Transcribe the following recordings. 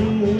um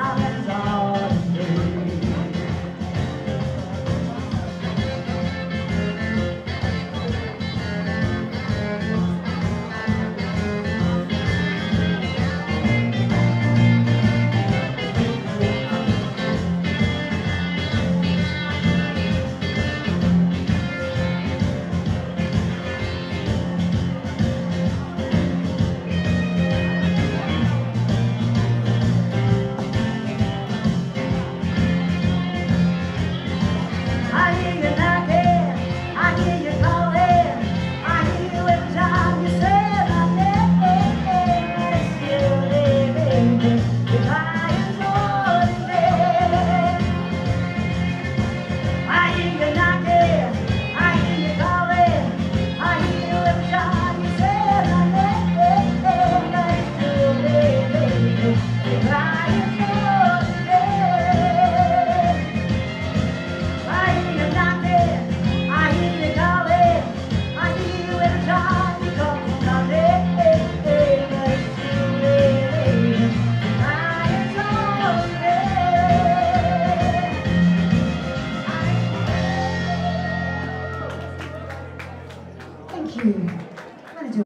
嗯。